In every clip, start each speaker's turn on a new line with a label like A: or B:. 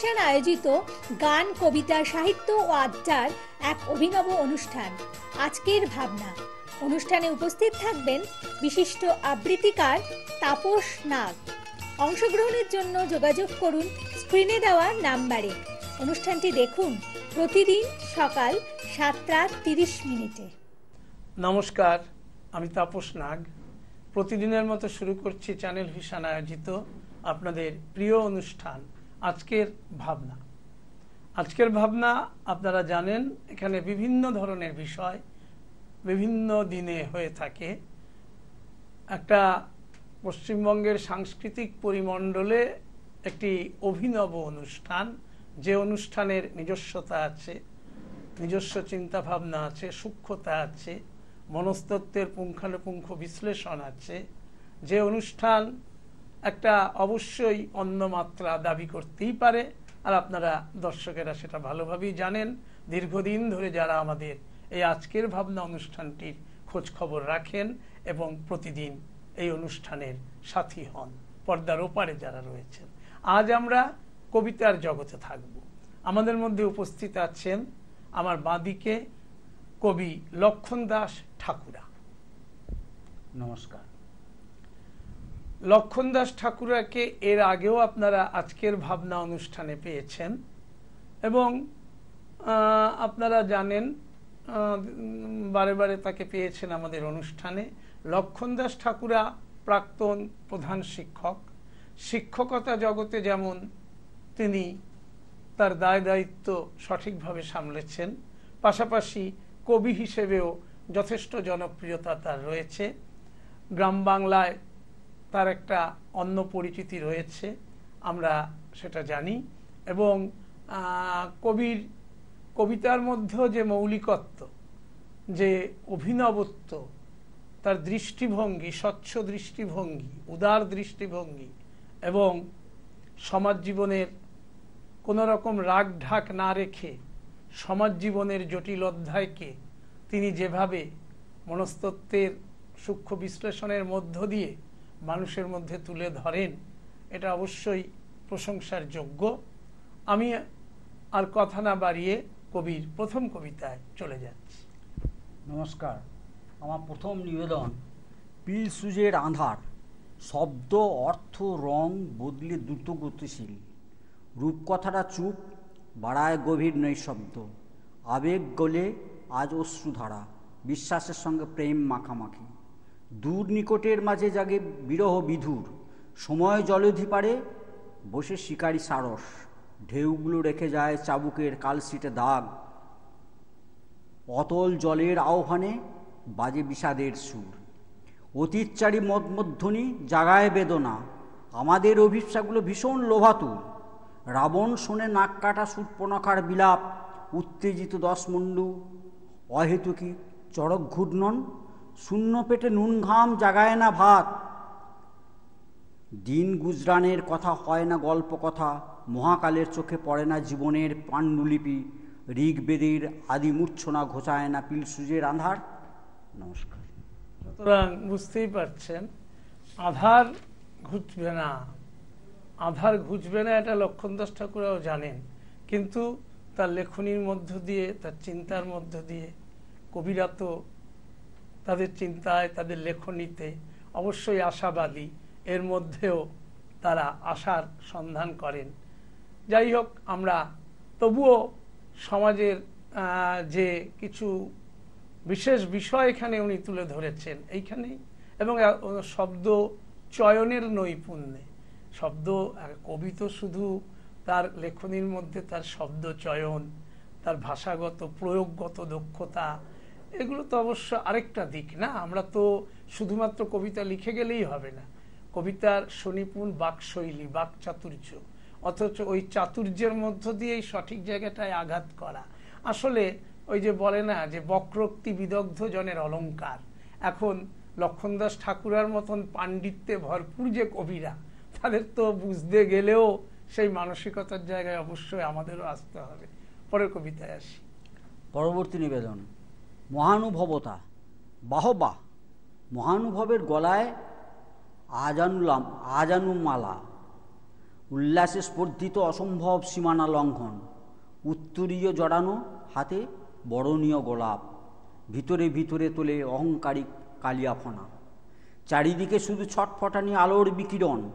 A: Television আয়োজিত গান, কবিতা, সাহিত্য ও আড্ডার এক অভিনব অনুষ্ঠান, আজকের ভাবনা। অনুষ্ঠানে উপস্থিত থাকবেন বিশিষ্ট আবৃত্তিকার তাপস নাগ। অংশগ্রহণের জন্য যোগাযোগ করুন স্ক্রিনে দেওয়া নাম্বারে। অনুষ্ঠানটি দেখুন প্রতিদিন সকাল সাতটা তিরিশ মিনিটে।
B: নমস্কার, আমি তাপস নাগ। প্রতিদিনের মতো শুরু করছি চ্যানেল ভিশন আয়োজিত আপনাদের প্রিয় অনুষ্ঠান। আজকের ভাবনা। আজকের ভাবনা, আপনারা জানেন, এখানে বিভিন্ন ধরনের বিষয় বিভিন্ন দিনে হয়ে থাকে। একটা পশ্চিমবঙ্গের সাংস্কৃতিক পরিমণ্ডলে একটি অভিনব অনুষ্ঠান, যে অনুষ্ঠানের নিজস্বতা আছে, নিজস্ব চিন্তা ভাবনা আছে, সূক্ষ্মতা আছে, মনস্তত্ত্বের পুঙ্খানুপুঙ্খ বিশ্লেষণ আছে। যে অনুষ্ঠান একটা অবশ্যই অন্য মাত্রা দাবি করতেই পারে। আর আপনারা দর্শকেরা সেটা ভালোভাবেই জানেন। দীর্ঘদিন ধরে যারা আমাদের এই আজকের ভাবনা অনুষ্ঠানটির খোঁজ খবর রাখেন এবং প্রতিদিন এই অনুষ্ঠানের সাথী হন, পর্দার ওপারে যারা রয়েছেন। আজ আমরা কবিতার জগতে থাকব। আমাদের মধ্যে উপস্থিত আছেন আমার বাঁদিকে কবি লক্ষণ দাস ঠাকুরা।
C: নমস্কার।
B: লক্ষণ দাস ঠাকুরাকে এর আগেও আপনারা আজকের ভাবনা অনুষ্ঠানে পেয়েছেন এবং আপনারা জানেন বারে বারে তাকে পেয়েছেন আমাদের অনুষ্ঠানে। লক্ষণ দাস ঠাকুরা প্রাক্তন প্রধান শিক্ষক। শিক্ষকতা জগতে যেমন তিনি তার দায় দায়িত্ব সঠিকভাবে সামলেছেন, পাশাপাশি কবি হিসেবেও যথেষ্ট জনপ্রিয়তা তার রয়েছে। গ্রাম বাংলায় তার একটা অন্য পরিচিতি রয়েছে, আমরা সেটা জানি। এবং কবির, কবিতার মধ্যেও যে মৌলিকত্ব, যে অভিনবত্ব, তার দৃষ্টিভঙ্গি, স্বচ্ছ দৃষ্টিভঙ্গি, উদার দৃষ্টিভঙ্গি এবং সমাজ জীবনের কোনো রকম রাগ ঢাক না রেখে সমাজ জীবনের জটিল অধ্যায়কে তিনি যেভাবে মনস্তত্ত্বের সূক্ষ্ম বিশ্লেষণের মধ্য দিয়ে মানুষের মধ্যে তুলে ধরেন, এটা অবশ্যই প্রশংসার যোগ্য। আমি আর কথা না বাড়িয়ে কবির প্রথম কবিতায় চলে যাচ্ছি।
C: নমস্কার, আমার প্রথম নিবেদন পিল সুজের আধার, শব্দ, অর্থ, রং বদলে দ্রুত গতিশীল। রূপকথাটা চুপ, বাড়ায় গভীর নৈশব্দ। আবেগ গলে আজ অশ্রুধারা, বিশ্বাসের সঙ্গে প্রেম মাখামাখি। দূর নিকটের মাঝে জাগে বিরহ বিধুর। সময় জলধি পারে বসে শিকারী সারস। ঢেউগুলো রেখে যায় চাবুকের কালসিটে দাগ। অতল জলের আহ্বানে বাজে বিষাদের সুর। অতীতচারী মধ্বনি জাগায় বেদনা। আমাদের অভিপ্সাগুলো ভীষণ লোভাতুর। রাবণ শোনে নাক কাটা সুটপনাখার বিলাপ। উত্তেজিত দশমুণ্ডু। অহেতুকি চড়ক ঘূর্ণন। শূন্য পেটে নুন ঘাম জাগায় না ভাত। দিন গুজরানের কথা হয় না গল্প কথা, মহাকালের চোখে পড়ে না জীবনের পাণ্ডুলিপি ঋগ্বেদের আদি মূর্ছনা ঘোচায় না পিলসুজের আধার। নমস্কার।
B: সুতরাং বুঝতেই পারছেন, আধার ঘুচবে না। আধার ঘুচবে না এটা লক্ষণ দাস ঠাকুরাও জানেন। কিন্তু তার লেখনীর মধ্য দিয়ে, তার চিন্তার মধ্য দিয়ে কবিরা তো তাদের চিন্তায়, তাদের লেখনীতে অবশ্যই আশাবাদী। এর মধ্যেও তারা আশার সন্ধান করেন। যাই হোক, আমরা তবুও সমাজের যে কিছু বিশেষ বিষয় এখানে উনি তুলে ধরেছেন, এইখানেই। এবং শব্দ চয়নের নৈপুণ্যে। শব্দ কবি তো শুধু তার লেখনীর মধ্যে তার শব্দ চয়ন, তার ভাষাগত, প্রয়োগগত দক্ষতা এগুলো তো অবশ্য আরেকটা দিক, না? আমরা তো শুধুমাত্র কবিতা লিখে গেলেই হবে না। কবিতার সুনিপুণ বাকশৈলী বাক চাতুর্য অথচ ওই চাতুর্যের মধ্য দিয়েই সঠিক জায়গাটায় আঘাত করা। আসলে ওই যে বলে না, যে বক্রোক্তি বিদগ্ধ জনের অলংকার এখন লক্ষণদাস ঠাকুরার মতন পাণ্ডিত্যে ভরপুর যে কবিরা, তাদের তো বুঝতে গেলেও সেই মানসিকতার জায়গায় অবশ্যই আমাদেরও আসতে হবে। পরের কবিতায় আসি।
C: পরবর্তী নিবেদন। মহানুভবতা। বাহবা, মহানুভবের গলায় আজানুলাম, আজানুমালা। উল্লাসে স্পর্ধিত অসম্ভব সীমানা লঙ্ঘন। উত্তরীয় জড়ানো হাতে বরণীয় গোলাপ। ভিতরে ভিতরে তোলে অহংকারিক কালিয়াফনা। চারিদিকে শুধু ছটফটানি আলোর বিকিরণ।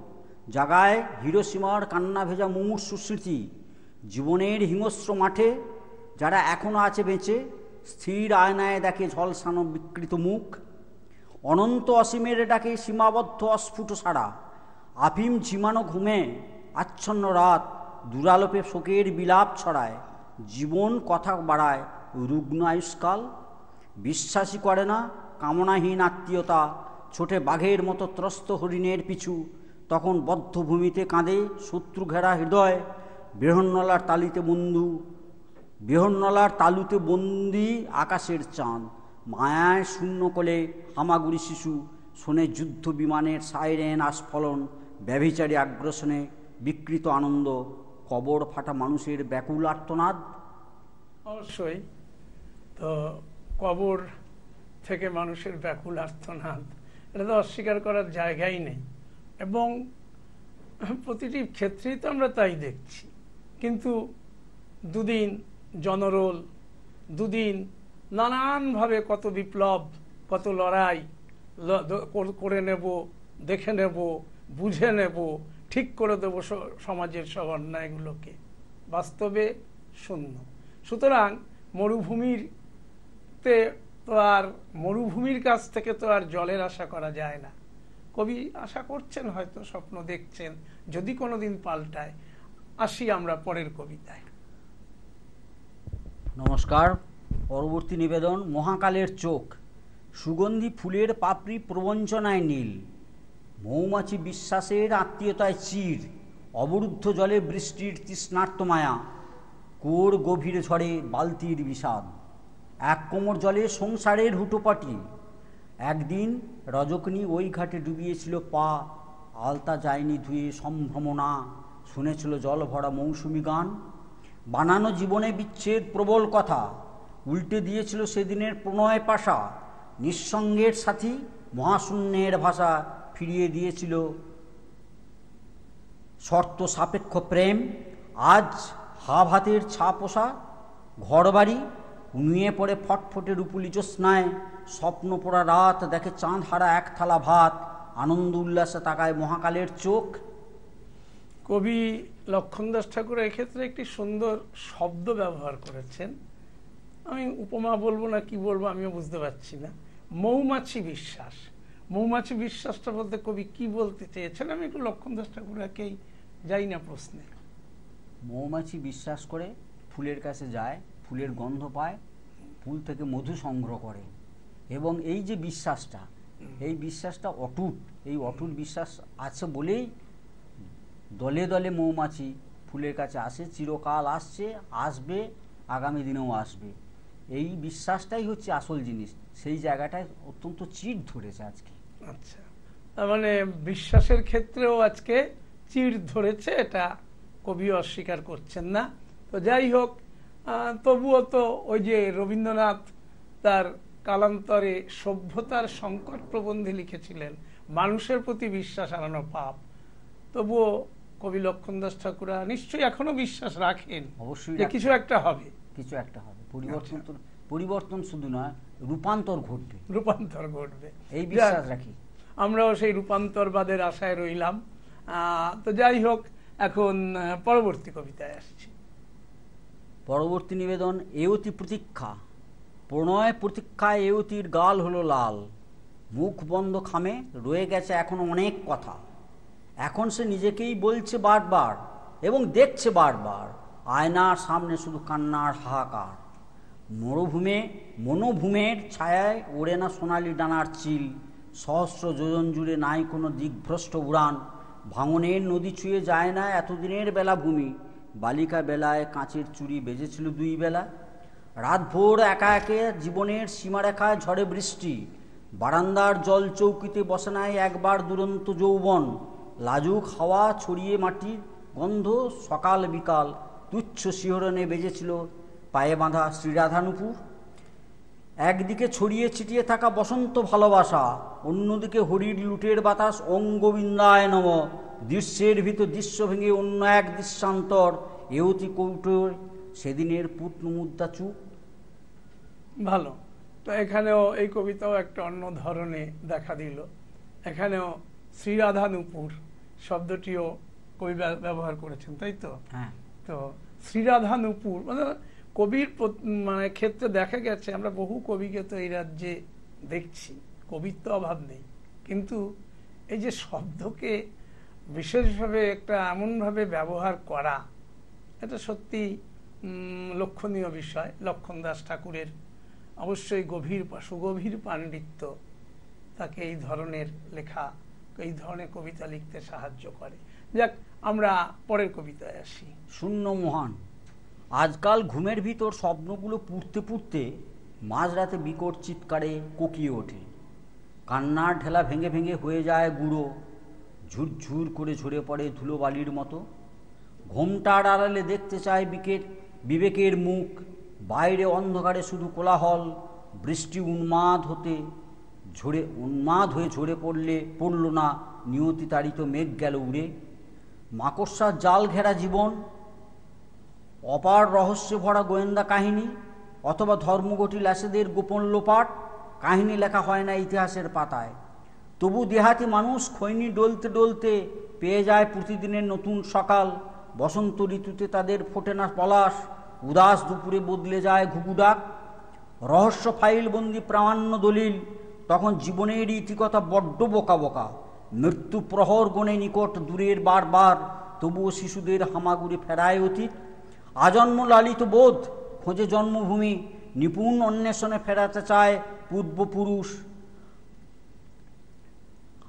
C: জাগায় হিরোসীমার কান্না ভেজা মুমূর্ষু স্মৃতি জীবনের হিংস্র মাঠে যারা এখনও আছে বেঁচে স্থির আয়নায় দেখে ঝলসানো বিকৃত মুখ। অনন্ত অসীমের ডাকে সীমাবদ্ধ অস্ফুট সারা আফিম ঝিমানো ঘুমে, আচ্ছন্ন রাত দুরালোপে শোকের বিলাপ ছড়ায়। জীবন কথা বাড়ায় রুগ্ন আয়ুষ্কাল। বিশ্বাসই করে না কামনাহীন আত্মীয়তা। ছোটে বাঘের মতো ত্রস্ত হরিণের পিছু। তখন বদ্ধভূমিতে কাঁদে শত্রু ঘেরা হৃদয়। বৃহন্নলার তালিতে বন্ধু। বৃহন্নলার তালুতে বন্দি আকাশের চাঁদ, মায়ায় শূন্য কোলে হামাগুড়ি শিশু, শোনে যুদ্ধ বিমানের সাইরেন আস্ফলন, ব্যভিচারী আগ্রসনে বিকৃত আনন্দ, কবর ফাটা মানুষের ব্যাকুল আর্তনাদ।
B: অবশ্যই। তো কবর থেকে মানুষের ব্যাকুল আর্তনাদ, এটা তো অস্বীকার করার জায়গাই নেই। এবং প্রতিটি ক্ষেত্রেই তো আমরা তাই দেখছি। কিন্তু দুদিন জনরোল, দুদিন নানানভাবে কত বিপ্লব, কত লড়াই করে নেব, দেখে নেব, বুঝে নেব, ঠিক করে দেবো সমাজের সব অন্যায়গুলোকে। বাস্তবে শূন্য। সুতরাং মরুভূমিরতে তো আর, মরুভূমির কাছ থেকে তো আর জলের আশা করা যায় না। কবি আশা করছেন হয়তো, স্বপ্ন দেখছেন, যদি কোনোদিন পাল্টায়। আসি আমরা পরের কবিতায়।
C: নমস্কার। পরবর্তী নিবেদন, মহাকালের চোখ। সুগন্ধি ফুলের পাপড়ি প্রবঞ্চনায় নীল। মৌমাছি বিশ্বাসের আত্মীয়তায় চির। অবরুদ্ধ জলে বৃষ্টির তৃষ্ণার্ত মায়া। কোর গভীর ঝড়ে বালতির বিষাদ। এক কোমর জলে সংসারের হুটোপাটি একদিন রজকনি ওই ঘাটে ডুবিয়েছিল পা। আলতা যায়নি ধুয়ে সম্ভ্রমণা শুনেছিল জল ভরা মৌসুমি গান। বানানো জীবনে বিচ্ছেদ প্রবল কথা। উল্টে দিয়েছিল সেদিনের প্রণয় পাশা। নিঃসঙ্গের সাথী মহাশূন্যের ভাষা ফিরিয়ে দিয়েছিল। শর্ত সাপেক্ষ প্রেম। আজ হাব হাতের ছা পোষা ঘরবাড়ি। নুয়ে পড়ে ফটফটে রূপুলি জ্যোৎস্নায়। স্বপ্ন পড়া রাত দেখে চাঁদ হারা এক থালা ভাত। আনন্দ উল্লাসে তাকায় মহাকালের চোখ।
B: কবি লক্ষণ দাস ঠাকুর এক্ষেত্রে একটি সুন্দর শব্দ ব্যবহার করেছেন। আমি উপমা বলব না, কি বলব আমিও বুঝতে পারছি না। মৌমাছি বিশ্বাস। মৌমাছি বিশ্বাসটা বলতে কবি কি বলতে চেয়েছেন? আমি একটু লক্ষণ দাস ঠাকুরকেই যাই না প্রশ্নে।
C: মৌমাছি বিশ্বাস করে ফুলের কাছে যায়, ফুলের গন্ধ পায়, ফুল থেকে মধু সংগ্রহ করে। এবং এই যে বিশ্বাসটা, এই বিশ্বাসটা অটুট, এই অটুট বিশ্বাস আছে বলেই দলে দলে মৌমাছি ফুলের কাছে আসে, চিরকাল আসছে, আসবে, আগামী দিনেও আসবে। এই বিশ্বাসটাই হচ্ছে আসল জিনিস। সেই জায়গাটায় অত্যন্ত চিট ধরেছে আজকে।
B: আচ্ছা। তার মানে বিশ্বাসের ক্ষেত্রেও আজকে চিট ধরেছে, এটা কবি অস্বীকার করছেন না। তো যাই হোক তবুও তো ওই যে রবীন্দ্রনাথ তার কালান্তরে সভ্যতার সংকট প্রবন্ধে লিখেছিলেন, মানুষের প্রতি বিশ্বাস হারানো পাপ। তবুও কবি লক্ষণ দাস ঠাকুরা নিশ্চয়ই এখনও বিশ্বাস রাখেন
C: অবশ্যই
B: কিছু একটা হবে।
C: কিছু একটা হবে। পরিবর্তন তো পরিবর্তন শুধু নয় রূপান্তর ঘটবে।
B: রূপান্তর ঘটবে।
C: এই বিশ্বাস রাখি।
B: আমরাও সেই রূপান্তরবাদের আশায় রইলাম। তো যাই হোক এখন পরবর্তী কবিতায় আসছি।
C: পরবর্তী নিবেদন এওতি প্রতীক্ষা। প্রণয় প্রতীক্ষায় এওতির গাল হলো লাল। মুখ বন্ধ খামে রয়ে গেছে এখনও অনেক কথা। এখন সে নিজেকেই বলছে বারবার এবং দেখছে বারবার, আয়নার সামনে শুধু কান্নার হাহাকার। মরুভূমে, মনোভূমের ছায়ায় ওড়ে না সোনালি ডানার চিল, সহস্র যোজন জুড়ে নাই কোনো দিগ্ভ্রষ্ট উড়ান। ভাঙনের নদী ছুঁয়ে যায় না এতদিনের বেলা ভূমি, বালিকা বেলায় কাঁচের চুরি বেজেছিল দুই বেলা। রাতভোর একা একে জীবনের সীমারেখায় ঝড়ে বৃষ্টি, বারান্দার জল চৌকিতে বসে নাই একবার দুরন্ত যৌবন। লাজুক হাওয়া ছড়িয়ে মাটির গন্ধ সকাল বিকাল তুচ্ছ শিহরণে বেজেছিল পায়ে বাঁধা শ্রীরাধানুপুর। একদিকে ছড়িয়ে ছিটিয়ে থাকা বসন্ত ভালোবাসা, অন্যদিকে হরির লুটের বাতাস অঙ্গবিন্দায় নম, দৃশ্যের ভিতর দৃশ্য ভেঙে অন্য এক দৃশ্যান্তর, এওতি কৌটোর সেদিনের পূর্ণ মুদ্রা চুপ।
B: ভালো। তো এখানেও এই কবিতাও একটা অন্য ধরনে দেখা দিল। এখানেও শ্রীরাধা নূপুর শব্দটিও কবি ব্যব- ব্যবহার করেছেন তাই তো?
C: হ্যাঁ।
B: তো শ্রীরাধা নূপুর মানে কবির মানে ক্ষেত্রে দেখা গেছে আমরা বহু কবিকে তো এই রাজ্যে দেখছি কবির তো অভাব নেই। কিন্তু এই যে শব্দকে বিশেষভাবে একটা এমনভাবে ব্যবহার করা এটা সত্যি লক্ষণীয় বিষয়। লক্ষণ দাস ঠাকুরের অবশ্যই গভীর সুগভীর পাণ্ডিত্য তাকে এই ধরনের লেখা এই ধরনের কবিতা লিখতে সাহায্য করে। যাক, আমরা পরের কবিতায় আসি।
C: শূন্য মহান, আজকাল ঘুমের ভিতর স্বপ্নগুলো পুড়তে পুড়তে মাঝরাতে বিকট চিৎকারে কোকিয়ে ওঠে। কান্নার ঢেলা ভেঙে ভেঙে হয়ে যায় গুঁড়ো, ঝুরঝুর করে ঝরে পড়ে ধুলোবালির মতো। ঘোমটার আড়ালে দেখতে চায় বিকেট, বিবেকের মুখ, বাইরে অন্ধকারে শুধু কোলাহল, বৃষ্টি উন্মাদ হতে ঝরে উন্মাদ হয়ে ঝরে পড়লে পড়ল না নিয়তি তাড়িত মেঘ গেল উড়ে। মাকড়সার জাল ঘেরা জীবন, অপার রহস্যে ভরা গোয়েন্দা কাহিনী, অথবা ধর্মঘটি লাসেদের গোপন লোপাট, কাহিনী লেখা হয় না ইতিহাসের পাতায়। তবু দেহাতি মানুষ খৈনি ডলতে ডলতে পেয়ে যায় প্রতিদিনের নতুন সকাল, বসন্ত ঋতুতে তাদের ফোটে না পলাশ, উদাস দুপুরে বদলে যায় ঘুঘু ডাক। রহস্য ফাইলবন্দি প্রামাণ্য দলিল তখন জীবনের ইতিকথা বড্ড বোকা বোকা। মৃত্যু প্রহর গণে নিকট দূরের বারবার তবুও শিশুদের হামাগুড়ি ফেরায় অতীত। আজন্ম লালিত বোধ, খোঁজে জন্মভূমি, নিপুণ অন্বেষণে ফেরাতে চায় পূর্বপুরুষ।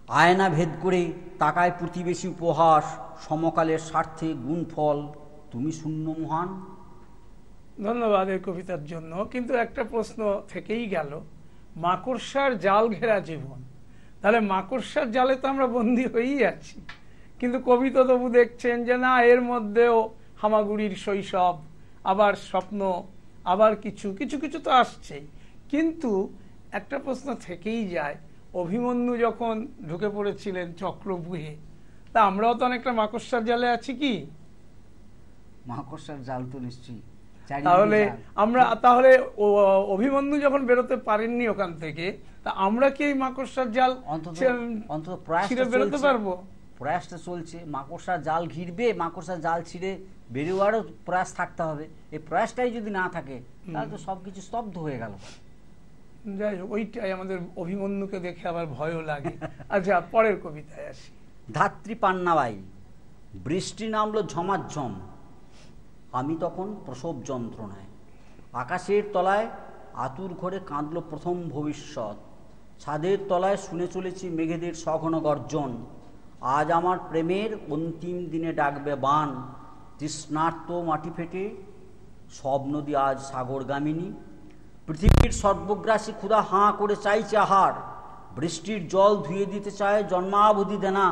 C: আয়না ভেদ করে তাকায় প্রতিবেশী উপহাস, সমকালের স্বার্থে গুণফল তুমি শূন্য মহান।
B: ধন্যবাদ এই কবিতার জন্য, কিন্তু একটা প্রশ্ন থেকেই গেল। মাকড়সার জাল ঘেরা জীবন। তাহলে মাকড়সার জালে তো আমরা বন্দি হয়েই আছি। কিন্তু কবি তো তবু দেখছেন যে না, এর মধ্যেও হামাগুড়ির শৈশব, আবার স্বপ্ন, আবার কিছু কিছু কিছু তো আসছেই। কিন্তু একটা প্রশ্ন থেকেই যায়, অভিমন্যু যখন ঢুকে পড়েছিলেন চক্রবুহে, তা আমরাও তো অনেকটা মাকড়সার জালে আছি কি?
C: মাকড়সার জাল তো নিশ্চয়ই।
B: তাহলে আমরা তাহলে অভিমন্যু যখন বেরোতে পারেননি ওখান থেকে তা আমরা কি এই মাকড়সার জাল
C: অন্তত অন্তত প্রয়াসটা
B: ছিঁড়ে বেরোতে পারব?
C: প্রয়াসটা চলছে। মাকড়সার জাল ঘিরবে মাকড়সার জাল ছিঁড়ে বেরোয়ারও প্রয়াস থাকতে হবে। এই প্রয়াসটাই যদি না থাকে তাহলে তো সব কিছু স্তব্ধ হয়ে গেল।
B: যাই হোক ওইটাই আমাদের অভিমন্যুকে দেখে আবার ভয়ও লাগে। আচ্ছা পরের কবিতায় আসি।
C: ধাত্রী পান্নাবাই বৃষ্টি নামলো ঝমাঝম। আমি তখন প্রসব যন্ত্রণায়। আকাশের তলায় আতুর ঘরে কাঁদল প্রথম ভবিষ্যৎ। ছাদের তলায় শুনে চলেছি মেঘেদের সঘন গর্জন আজ আমার প্রেমের অন্তিম দিনে ডাকবে বান। তৃষ্ণার্ত মাটি ফেটে সব নদী আজ সাগরগামিনী। পৃথিবীর সর্বগ্রাসী ক্ষুধা হাঁ করে চাইছে আহার। বৃষ্টির জল ধুয়ে দিতে চায় জন্মাবধি দেনা।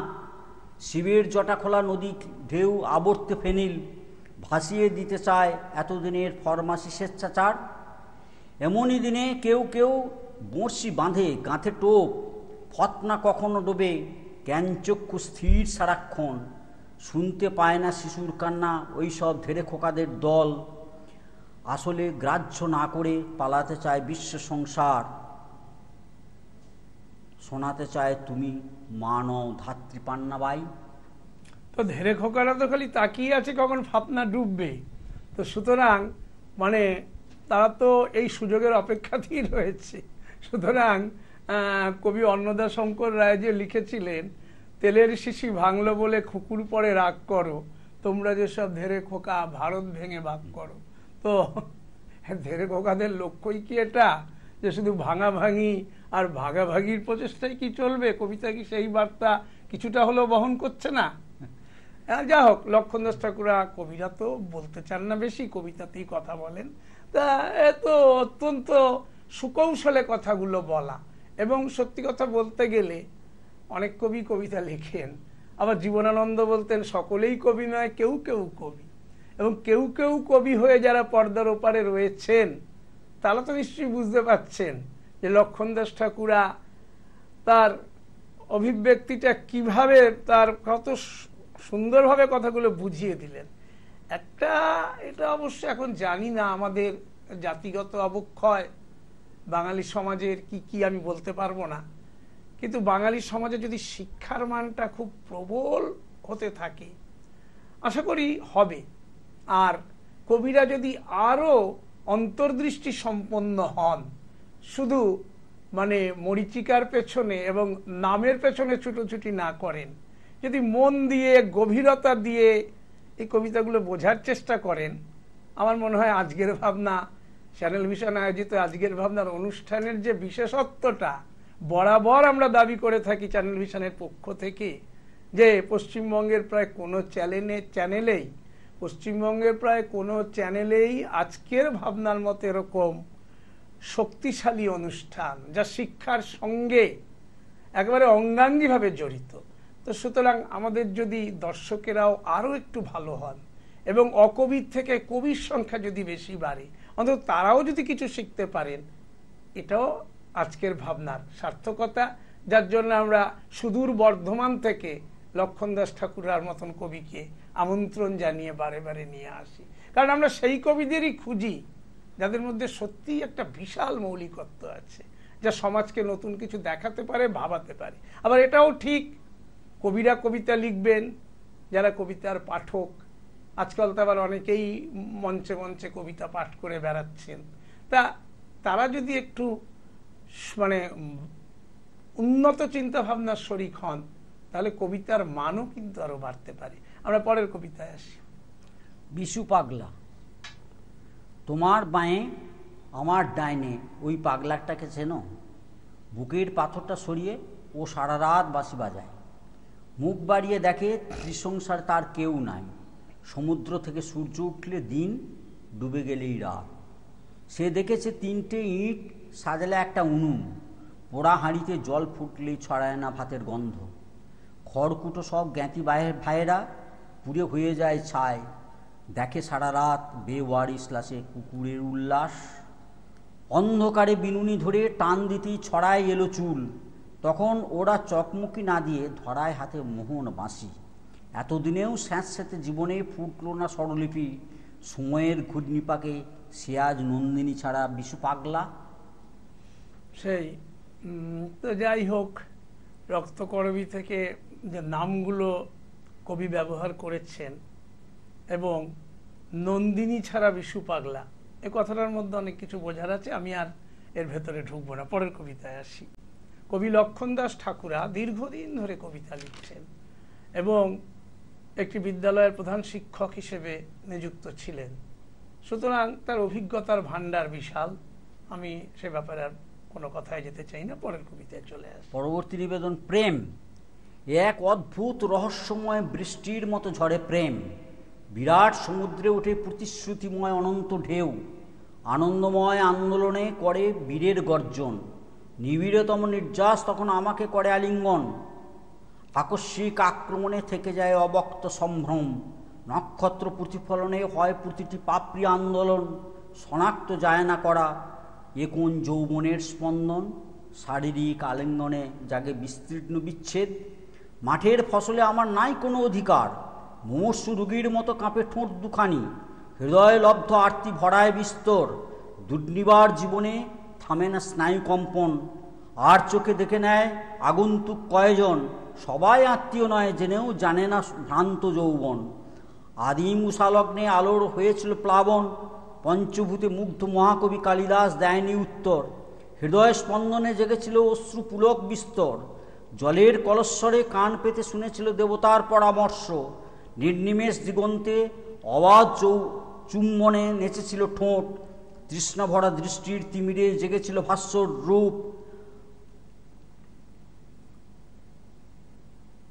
C: শিবের জটা খোলা নদী ঢেউ আবর্তে ফেনিল। ভাসিয়ে দিতে চায় এতদিনের ফরমাসি স্বেচ্ছাচার? এমনই দিনে কেউ কেউ বড়শি বাঁধে, গাঁথে টোপ, ফতনা কখনো ডোবে জ্ঞানচক্ষু স্থির সারাক্ষণ, শুনতে পায় না শিশুর কান্না ওই সব ধেরে খোকাদের দল। আসলে গ্রাহ্য না করে পালাতে চায় বিশ্ব সংসার। শোনাতে চায়, তুমি মানব ধাত্রী পান্নাবাই
B: তো ধেরে খোকারা তো খালি তাকিয়ে আছে কখন ফাপনা ডুববে। তো সুতরাং মানে তারা তো এই সুযোগের অপেক্ষাতেই রয়েছে। সুতরাং কবি অন্নদা শঙ্কর রায় যে লিখেছিলেন, তেলের শিশি ভাঙলো বলে খুকুর পরে রাগ করো, তোমরা যেসব ধেরে খোকা ভারত ভেঙে ভাগ করো। তো, ধেরে খোকাদের লক্ষ্যই কি এটা? যে শুধু ভাঙা ভাঙি আর ভাগাভাগির প্রচেষ্টাই কি চলবে? কবিতা কি সেই বার্তা কিছুটা হলেও বহন করছে না? যা হোক, লক্ষণ দাস ঠাকুরা কবিরা তো বলতে চান না বেশি, কবিতাতেই কথা বলেন। তা, এ তো অত্যন্ত সুকৌশলে কথাগুলো বলা। এবং সত্যি কথা বলতে গেলে অনেক কবি কবিতা লেখেন। আবার জীবনানন্দ বলতেন, সকলেই কবি নয়, কেউ কেউ কবি। এবং কেউ কেউ কবি হয়ে যারা পর্দার ওপারে রয়েছেন, তারা তো নিশ্চয়ই বুঝতে পারছেন যে লক্ষণ দাস ঠাকুরা তার অভিব্যক্তিটা কীভাবে, তার কত সুন্দরভাবে কথাগুলো বুঝিয়ে দিলেন। একটা, এটা অবশ্য এখন জানি না আমাদের জাতিগত অবক্ষয়, বাঙালি সমাজের কি কি আমি বলতে পারব না। কিন্তু বাঙালি সমাজে যদি শিক্ষার মানটা খুব প্রবল হতে থাকে, আশা করি হবে। আর কবিরা যদি আরও অন্তর্দৃষ্টি সম্পন্ন হন, শুধু মানে মরিচিকার পেছনে এবং নামের পেছনে ছুটোছুটি না করেন যদি মন দিয়ে, গভীরতা দিয়ে এই কবিতাগুলো বোঝার চেষ্টা করেন, আমার মনে হয় আজকের ভাবনা, চ্যানেল ভিশন আয়োজিত আজকের ভাবনার অনুষ্ঠানের যে বিশেষত্বটা, বরাবর আমরা দাবি করে থাকি চ্যানেল ভিশনের পক্ষ থেকে যে পশ্চিমবঙ্গের প্রায় কোনো চ্যানেলে, চ্যানেলেই, পশ্চিমবঙ্গের প্রায় কোনো চ্যানেলেই আজকের ভাবনার মতো এরকম শক্তিশালী অনুষ্ঠান যা শিক্ষার সঙ্গে একেবারে অঙ্গাঙ্গিভাবে জড়িত। তো সুতরাং আমাদের যদি দর্শকেরাও আরও একটু ভালো হন এবং অকবির থেকে কবির সংখ্যা যদি বেশি বাড়ে, অন্তত তারাও যদি কিছু শিখতে পারেন, এটাও আজকের ভাবনার সার্থকতা। যার জন্য আমরা সুদূর বর্ধমান থেকে লক্ষণ দাস ঠাকুরার মতন কবিকে আমন্ত্রণ জানিয়ে বারে বারে নিয়ে আসি। কারণ আমরা সেই কবিদেরই খুঁজি, যাদের মধ্যে সত্যিই একটা বিশাল মৌলিকত্ব আছে, যা সমাজকে নতুন কিছু দেখাতে পারে, ভাবাতে পারে। আবার এটাও ঠিক কবিরা কবিতা লিখবেন, যারা কবিতার পাঠক। আজকাল তো আবার অনেকেই মঞ্চে মঞ্চে কবিতা পাঠ করে বেড়াচ্ছেন। তা তারা যদি একটু মানে উন্নত চিন্তাভাবনার শরিক হন, তাহলে কবিতার মানও কিন্তু আরও বাড়তে পারে। আমরা পরের কবিতায় আসি।
C: বিশু পাগলা, তোমার বাঁয়ে আমার ডাইনে ওই পাগলাটাকে চেনো? বুকের পাথরটা সরিয়ে ও সারা রাত বাসি বাজায়। মুখ বাড়িয়ে দেখে ত্রিসংসার তার কেউ নাই। সমুদ্র থেকে সূর্য উঠলে দিন ডুবে গেলেই রাত। সে দেখেছে তিনটে ইট সাজালে একটা উনুন। পোড়া হাঁড়িতে জল ফুটলেই ছড়ায় না ভাতের গন্ধ। খড়কুটো সব জ্ঞাতি ভাই- ভাইয়েরা পুড়ে হয়ে যায় ছাই দেখে সারা রাত বেওয়ারিস লাশে কুকুরের উল্লাস। অন্ধকারে বিনুনি ধরে টান দিতেই ছড়ায় এলো চুল। তখন ওরা চকমুকি না দিয়ে ধরায় হাতে মোহন বাঁশি। এতদিনেও স্যাঁতস্যাঁতে জীবনে ফুটলো না স্বরলিপি। সময়ের ঘূর্ণিপাকে সে আজ নন্দিনী ছাড়া বিশু পাগলা?
B: সেই তো যাই হোক, রক্তকরবী থেকে যে নামগুলো কবি ব্যবহার করেছেন এবং নন্দিনী ছাড়া বিশু পাগলা, এ কথাটার মধ্যে অনেক কিছু বোঝার আছে, আমি আর এর ভেতরে ঢুকবো না, পরের কবিতায় আসি। কবি লক্ষণ দাস ঠাকুরা দীর্ঘদিন ধরে কবিতা লিখছেন এবং একটি বিদ্যালয়ের প্রধান শিক্ষক হিসেবে নিযুক্ত ছিলেন। সুতরাং তার অভিজ্ঞতার ভান্ডার বিশাল। আমি সে ব্যাপারে আর কোনো কথায় যেতে চাই না, পরের কবিতায় চলে আসি।
C: পরবর্তী নিবেদন, প্রেম। এক অদ্ভুত রহস্যময় বৃষ্টির মতো ঝরে প্রেম। বিরাট সমুদ্রে ওঠে প্রতিশ্রুতিময় অনন্ত ঢেউ। আনন্দময় আন্দোলনে করে বীরের গর্জন। নিবিড়তম নির্যাস তখন আমাকে করে আলিঙ্গন। আকস্মিক আক্রমণে থেকে যায় অবক্ত সম্ভ্রম। নক্ষত্র প্রতিফলনে হয় প্রতিটি পাপড়ি আন্দোলন। শনাক্ত যায় না করা। এ কোন যৌবনের স্পন্দন? শারীরিক আলিঙ্গনে জাগে বিস্তীর্ণ বিচ্ছেদ। মাঠের ফসলে আমার নাই কোনো অধিকার। মুমূর্ষু রুগীর মতো কাঁপে ঠোঁট দুখানি। হৃদয় লব্ধ আরতি ভরায় বিস্তর। দুর্নিবার জীবনে থামে না স্নায়ু কম্পন। আর চোখে দেখে নেয় আগন্তুক কয়জন। সবাই আত্মীয় নয়, জেনেও জানে না ভ্রান্ত যৌবন। আদিম উষালগ্নে আলোর হয়েছিল প্লাবন। পঞ্চভূতে মুগ্ধ মহাকবি কালিদাস দেয়নি উত্তর। হৃদয় স্পন্দনে জেগেছিল অশ্রু পুলক বিস্তর। জলের কলস্বরে কান পেতে শুনেছিল দেবতার পরামর্শ। নির্নিমেষ দিগন্তে অবাধ চৌ চুম্বনে নেচেছিল ঠোঁট। তৃষ্ণাভরা দৃষ্টির তিমিরে জেগেছিল ভাস্বর রূপ।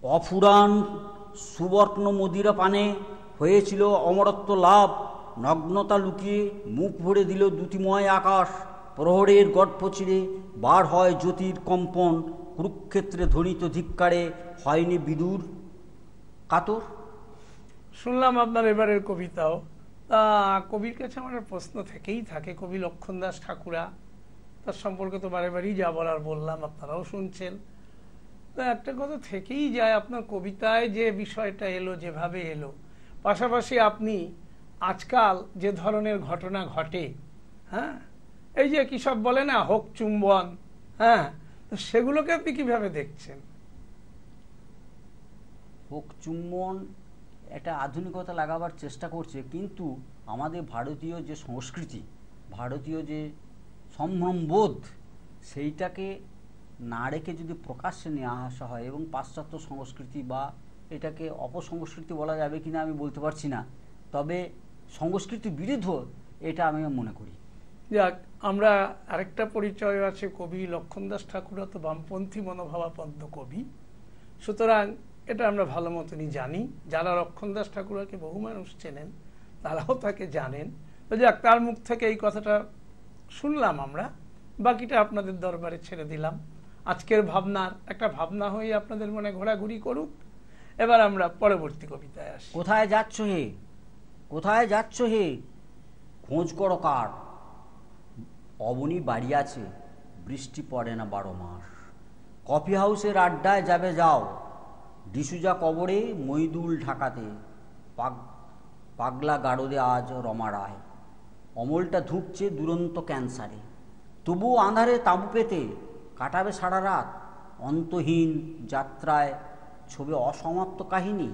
C: অফুরান সুবর্ণ মদিরা পানে হয়েছিল অমরত্ব লাভ। নগ্নতা লুকিয়ে মুখ ভরে দিল দ্যুতিময় আকাশ। প্রহরের গর্ভ চিরে বার হয় জ্যোতির কম্পন। কুরুক্ষেত্রে ধ্বনিত ধিক্কারে হয়নি বিদুর। কাতর?
B: শুনলাম আপনার এবারের কবিতাও। কবির কাছে আমার প্রশ্ন থেকেই থাকে। কবি লক্ষণ দাস ঠাকুরা, তার সম্পর্কে তো বারে বারেই যা বলার বললাম, আপনারাও শুনছেন। তো একটা কথা থেকেই যায়, আপনার কবিতায় যে বিষয়টা এলো, যেভাবে এলো, পাশাপাশি আপনি আজকাল যে ধরনের ঘটনা ঘটে হ্যাঁ এই যে কি সব বলে না, হোক চুম্বন হ্যাঁ তো সেগুলোকে আপনি কীভাবে দেখছেন?
C: হোক চুম্বন একটা আধুনিকতা লাগাবার চেষ্টা করছে, কিন্তু আমাদের ভারতীয় যে সংস্কৃতি, ভারতীয় যে সম্ভ্রমবোধ সেইটাকে না রেখে যদি প্রকাশ্যে নিয়ে আসা হয় এবং পাশ্চাত্য সংস্কৃতি বা এটাকে অপসংস্কৃতি বলা যাবে কিনা আমি বলতে পারছি না। তবে সংস্কৃতি বিরুদ্ধ এটা আমি মনে করি।
B: যাক, আমরা আরেকটা পরিচয় আছে কবি লক্ষণদাস ঠাকুরা তো বামপন্থী মনোভাবাপন্ন কবি। সুতরাং এটা আমরা ভালো মতনই জানি। যারা লক্ষণদাস ঠাকুরাকে বহু মানুষ চেনেন, তারাও তাকে জানেন। তো যাক, তার মুখ থেকে এই কথাটা শুনলাম আমরা। বাকিটা আপনাদের দরবারে ছেড়ে দিলাম। আজকের ভাবনার একটা ভাবনা হয়ে আপনাদের মনে ঘোরাঘুরি করুক। এবার আমরা পরবর্তী কবিতায় আসি।
C: কোথায় যাচ্ছ হে? কোথায় যাচ্ছ হে? খোঁজ করো কার? অবনী বাড়ি আছে, বৃষ্টি পড়ে না বারো মাস। কফি হাউসের আড্ডায় যাবে যাও ডিসুজা কবরে মইদুল ঢাকাতে পাগ, পাগলা গাড়দে আজ রমা রায়। অমলটা ধুঁকছে দুরন্ত ক্যান্সারে। তবু আঁধারে তাঁবু পেতে কাটাবে সারা রাত অন্তহীন যাত্রায় ছবি অসমাপ্ত কাহিনী।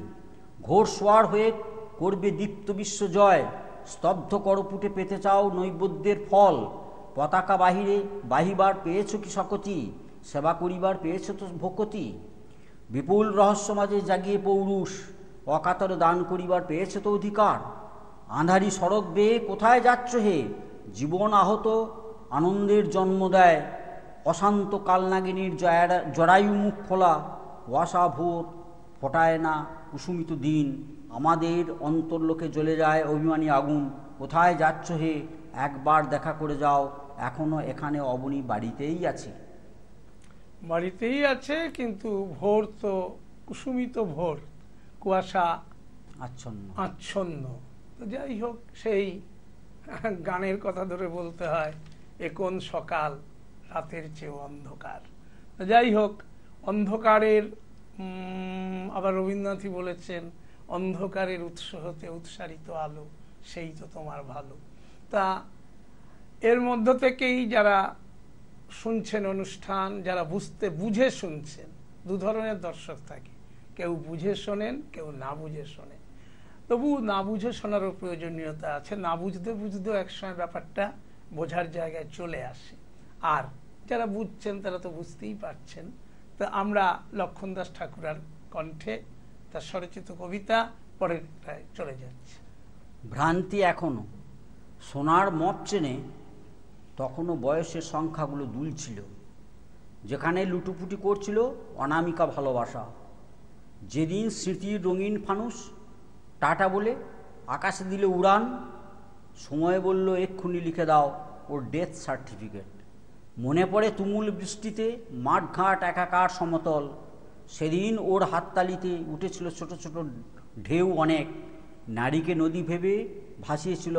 C: ঘোর সোয়ার হয়ে করবে দীপ্ত বিশ্ব জয়। স্তব্ধ করপুটে পেতে চাও নৈবদ্যের ফল। পতাকা বাহিরে বাহিবার পেয়েছ কি শকতি? সেবা করিবার পেয়েছ তো ভকতি। বিপুল রহস্য মাঝে জাগিয়ে পৌরুষ, অকাতরে দান করিবার পেয়েছে তো অধিকার। আঁধারি সড়ক বেয়ে কোথায় যাচ্ছ হে? জীবন আহত, আনন্দের জন্ম দেয়। অশান্ত কালনাগিনীর জরায়ু মুখ খোলা। ওয়াসা ভোর, ফোটায় না কুসুমিত দিন। আমাদের অন্তর্লোকে জ্বলে যায় অভিমানী আগুন। কোথায় যাচ্ছ হে? একবার দেখা করে যাও। এখনও এখানে অবনী বাড়িতেই আছে।
B: বাড়িতেই আছে কিন্তু ভোর তো কুসুমিত ভোর কুয়াশা
C: আচ্ছন্ন।
B: আচ্ছন্ন। তো যাই হোক সেই গানের কথা ধরে বলতে হয় এ কোন সকাল রাতের চেয়েও অন্ধকার। যাই হোক অন্ধকারের আবার রবীন্দ্রনাথই বলেছেন অন্ধকারের উৎস হতে উৎসারিত আলো সেই তো তোমার ভালো। তা এর মধ্য থেকেই যারা শুনছেন অনুষ্ঠান, যারা বুঝতে বুঝে শুনছেন, দু ধরনের দর্শক থাকে। কেউ বুঝে শোনেন, কেউ না বুঝে শোনেন। তবু না বুঝে শোনারও প্রয়োজনীয়তা আছে। না বুঝতে বুঝতেও একসময় ব্যাপারটা বোঝার জায়গায় চলে আসে। আর যারা বুঝছেন, তারা তো বুঝতেই পারছেন। তো আমরা লক্ষণ দাস ঠাকুরার কণ্ঠে তার স্বরচিত কবিতা পরের চলে যাচ্ছে।
C: ভ্রান্তি এখনও। সোনার মত চেনে তখনও বয়সের সংখ্যাগুলো দুলছিল যেখানে লুটুপুটি করছিল, অনামিকা ভালোবাসা। যেদিন স্মৃতির রঙিন ফানুস, টাটা বলে আকাশে দিলে উড়ান, সময় বলল, এক্ষুনি লিখে দাও ওর ডেথ সার্টিফিকেট মনে পড়ে তুমুল বৃষ্টিতে মাঠঘাট একাকার সমতল। সেদিন ওর হাততালিতে উঠেছিল ছোট ছোট ঢেউ অনেক। নারীকে নদী ভেবে ভাসিয়েছিল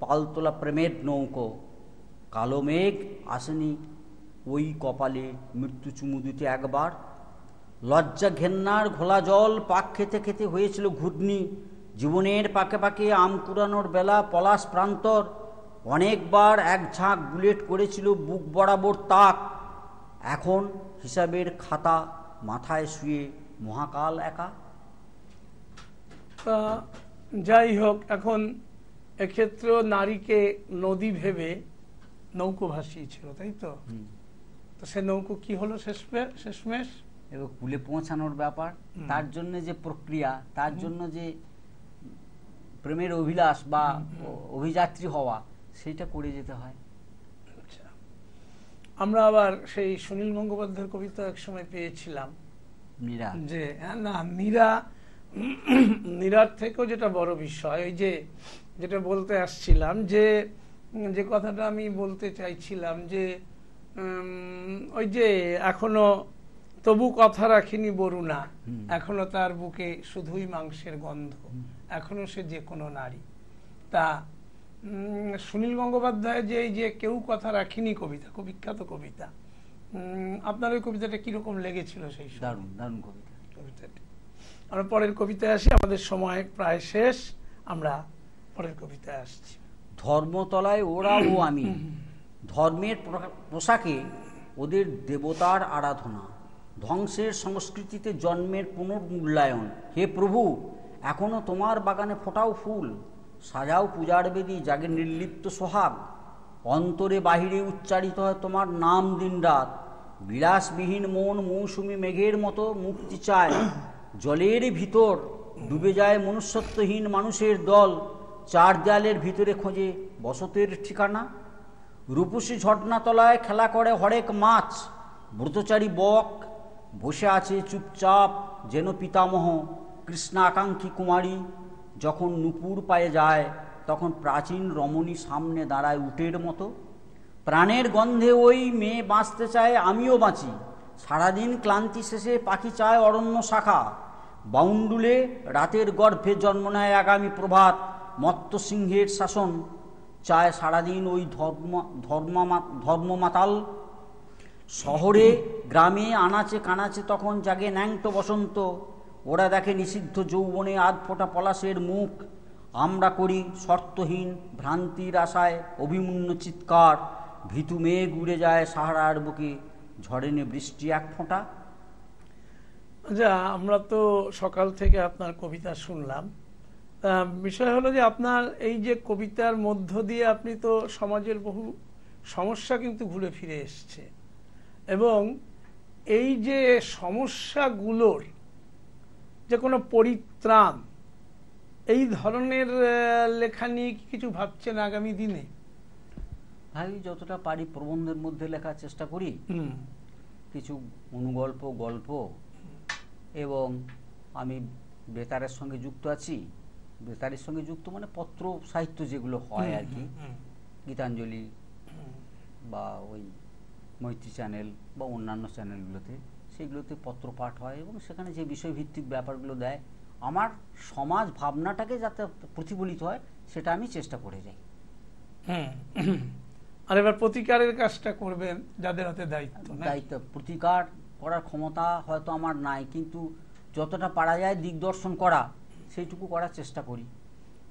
C: পালতোলা প্রেমের নৌকো। কালো মেঘ আসেনি। ওই কপালে মৃত্যু চুমু দিতে একবার। লজ্জা ঘেন্নার ঘোলা জল পাক খেতে খেতে হয়েছিল ঘুটনি জীবনের পাকে পাকে আম কুড়ানোর বেলা পলাশ প্রান্তর। অনেকবার এক ঝাঁক বুলেট করেছিল বুক বরাবর তাক। এখন হিসাবের খাতা মাথায় শুয়ে মহাকাল একা।
B: যাই হোক, এখন এক্ষেত্রেও নারীকে নদী ভেবে নৌকো ভাসিয়েছিল তাই তো? তো সে নৌকো কি হলো শেষমে- শেষমেশ?
C: এবার কুলে পৌঁছানোর ব্যাপার। তার জন্য যে প্রক্রিয়া তার জন্য যে প্রেমের অভিলাষ বা অভিযাত্রী হওয়া সেটা করে যেতে হয়।
B: আচ্ছা। আমরা আবার সেই সুনীল গঙ্গোপাধ্যায়ের কবিতা এক সময় পেয়েছিলাম।
C: মীরা।
B: যে হ্যাঁ, না মীরা মীরার থেকেও যেটা বড় বিষয় ওই যে যেটা বলতে আসছিলাম যে যে কথাটা আমি বলতে চাইছিলাম যে ওই যে এখনও তবু কথা রাখিনি বরুণা। এখনও তার বুকে শুধুই মাংসের গন্ধ এখনও সে যে কোনো নারী। তা সুনীল গঙ্গোপাধ্যায় যে এই যে কেউ কথা রাখিনি কবিতা খুব বিখ্যাত কবিতা আপনার ওই কবিতাটা কীরকম লেগেছিল সেই
C: দারুণ দারুণ কবিতা।
B: কবিতাটি। আমরা পরের কবিতায় আসি আমাদের সময় প্রায় শেষ আমরা পরের কবিতায় আসছি।
C: ধর্মতলায় ওরা ও আমি। ধর্মের পোশাকে ওদের দেবতার আরাধনা, ধ্বংসের সংস্কৃতিতে জন্মের পুনর্মূল্যায়ন। হে প্রভু এখনও তোমার বাগানে ফোটাও ফুল, সাজাও পূজার বেদি, জাগে নির্লিপ্ত সোহাগ। অন্তরে বাহিরে উচ্চারিত হয় তোমার নাম দিনরাত বিলাসবিহীন মন মৌসুমি মেঘের মতো মুক্তি চায়। জলের ভিতর ডুবে যায় মনুষ্যত্বহীন মানুষের দল। চার দেয়ালের ভিতরে খোঁজে বসতের ঠিকানা। রূপসী ঝর্ণাতলায় খেলা করে হরেক মাছ। ব্রতচারী বক বসে আছে চুপচাপ যেন পিতামহ, কৃষ্ণাকাঙ্ক্ষী কুমারী। যখন নুপুর পায়ে যায়, তখন প্রাচীন রমণী সামনে দাঁড়ায় উটের মতো। প্রাণের গন্ধে ওই মেয়ে বাঁচতে চায়, আমিও বাঁচি। সারাদিন ক্লান্তি শেষে পাখি চায় অরণ্য শাখা। বাউন্ডুলে রাতের গর্ভে জন্ম নেয় আগামী প্রভাত। মত্ত সিংহের শাসন চায় সারাদিন ওই ধর্ম, ধর্মমা, ধর্মমাতাল। শহরে, গ্রামে, আনাচে কানাচে তখন জাগে ন্যাংটো বসন্ত। ওরা দেখে নিষিদ্ধ যৌবনে আধ ফোটা পলাশের মুখ। আমরা করি শর্তহীন ভ্রান্তির আশায় অভিমুন্য চিৎকার। ভীতু মেঘ উড়ে যায় সাহারার বুকে ঝড়েনে বৃষ্টি এক ফোঁটা।
B: আচ্ছা আমরা তো সকাল থেকে আপনার কবিতা শুনলাম। বিষয় হলো যে আপনার এই যে কবিতার মধ্য দিয়ে আপনি তো সমাজের বহু সমস্যা কিন্তু ঘুরে ফিরে এসছে। এবং এই যে সমস্যাগুলোর যে কোনো পরিত্রাণ এই ধরনের লেখা নিয়ে কি কিছু ভাবছেন আগামী দিনে?
C: ভাই যতটা পারি প্রবন্ধের মধ্যে লেখার চেষ্টা করি। কিছু অনুগল্প গল্প এবং আমি বেতারের সঙ্গে যুক্ত আছি। বেতারের সঙ্গে যুক্ত মানে পত্র সাহিত্য যেগুলো হয় আর কি। গীতাঞ্জলি বা ওই মৈত্রী চ্যানেল বা অন্যান্য চ্যানেলগুলোতে সেগুলোতে পত্র পাঠ হয় এবং সেখানে যে বিষয়ভিত্তিক ব্যাপারগুলো দেয় আমার সমাজ ভাবনাটাকে যাতে প্রতিফলিত হয় সেটা আমি চেষ্টা করে যাই।
B: হুম। আর এবার প্রতিকারের কাজটা করবেন যাদের হাতে দায়িত্ব
C: দায়িত্ব প্রতিকার করার ক্ষমতা হয়তো আমার নাই কিন্তু যতটা পারা যায় দিগদর্শন করা সেইটুকু করার চেষ্টা করি।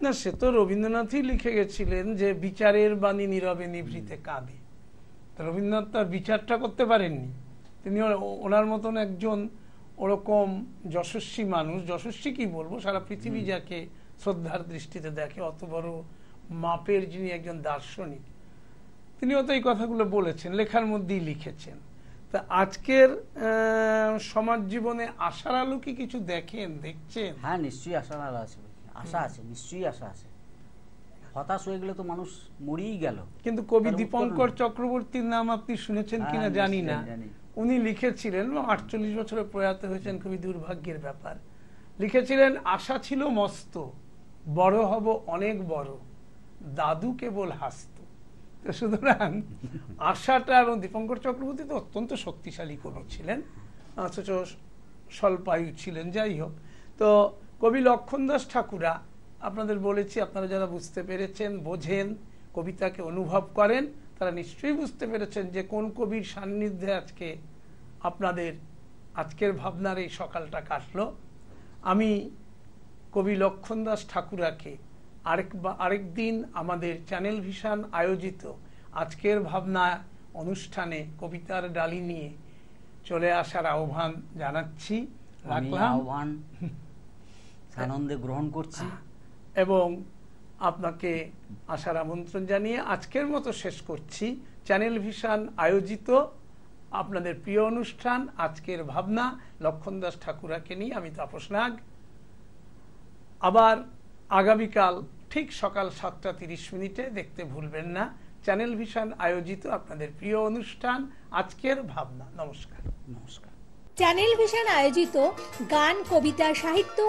B: না সে তো রবীন্দ্রনাথই লিখে গেছিলেন যে বিচারের বাণী নীরবে নিভৃতে কাঁদে। তা রবীন্দ্রনাথ তার বিচারটা করতে পারেননি। তিনি ওনার মতন একজন ওরকম যশস্বী মানুষ। যশস্বী কি বলব? সারা পৃথিবী যাকে শ্রদ্ধার দৃষ্টিতে দেখে অত বড় মাপের যিনি একজন দার্শনিক তিনিও তো এই কথাগুলো বলেছেন লেখার মধ্যেই লিখেছেন। তা আজকের সমাজ জীবনে আশার আলো কি কিছু দেখেন দেখছেন?
C: হ্যাঁ নিশ্চয়ই আশার আলো আছে আশা আছে নিশ্চয়ই আশা আছে। হতাশ হয়ে গেলে তো মানুষ মরেই গেল।
B: কিন্তু কবি দীপঙ্কর চক্রবর্তীর নাম আপনি শুনেছেন
C: হ্যাঁ,
B: কিনা জানি না। উনি লিখেছিলেন আটচল্লিশ বছরে প্রয়াত হয়েছেন খুবই দুর্ভাগ্যের ব্যাপার। লিখেছিলেন আশা ছিল মস্ত বড় হব অনেক বড়। দাদু কেবল হাসত। তো সুতরাং আশাটা এবং দীপঙ্কর চক্রবর্তী তো অত্যন্ত শক্তিশালী কবি ছিলেন, অথচ স্বল্পায়ু ছিলেন, যাই হোক। তো কবি লক্ষণ দাস ঠাকুরা, আপনাদের বলেছি, আপনারা যারা বুঝতে পেরেছেন, বোঝেন, কবিতাকে অনুভব করেন, তারা নিশ্চয়ই বুঝতে পেরেছেন যে কোন কবির সান্নিধ্যে আজকে আপনাদের আজকের ভাবনার এই সকালটা কাটলো। আমি কবি লক্ষণ দাস ঠাকুরাকে আরেক বা- আরেকদিন আমাদের চ্যানেল ভিশন আয়োজিত আজকের ভাবনা অনুষ্ঠানে কবিতার ডালি নিয়ে চলে আসার আহ্বান জানাচ্ছি। রাখলাম।
C: আহ্বান আনন্দে গ্রহণ করছি।
B: এবং আপনাকে আসার আমন্ত্রণ জানিয়ে আজকের মতো শেষ করছি। চ্যানেল ভিশন আয়োজিত আপনাদের প্রিয় অনুষ্ঠান আজকের ভাবনা লক্ষণ দাস ঠাকুরাকে নিয়ে আমি তাপস নাগ। আবার আগামীকাল ঠিক সকাল সাতটা তিরিশ মিনিটে দেখতে ভুলবেন না। চ্যানেল ভিশন আয়োজিত আপনাদের প্রিয় অনুষ্ঠান আজকের ভাবনা। নমস্কার।
C: নমস্কার।
A: চ্যানেল ভিশন আয়োজিত গান কবিতা সাহিত্য